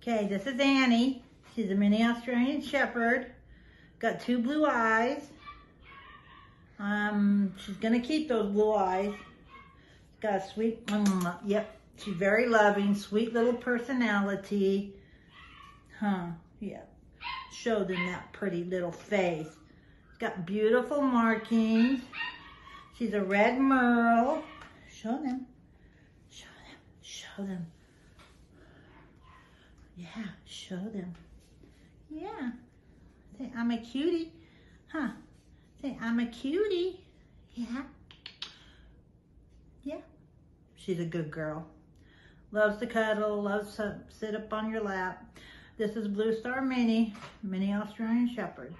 Okay, this is Annie. She's a mini Australian Shepherd. Got two blue eyes. Um, she's gonna keep those blue eyes. Got a sweet, mm, yep. She's very loving, sweet little personality. Huh, yeah. Show them that pretty little face. Got beautiful markings. She's a red merle. Show them. Show them. Show them. Yeah, show them. Yeah. Say, I'm a cutie. Huh. Say, I'm a cutie. Yeah. Yeah. She's a good girl. Loves to cuddle, loves to sit up on your lap. This is Blue Star Mini, Mini Australian Shepherd.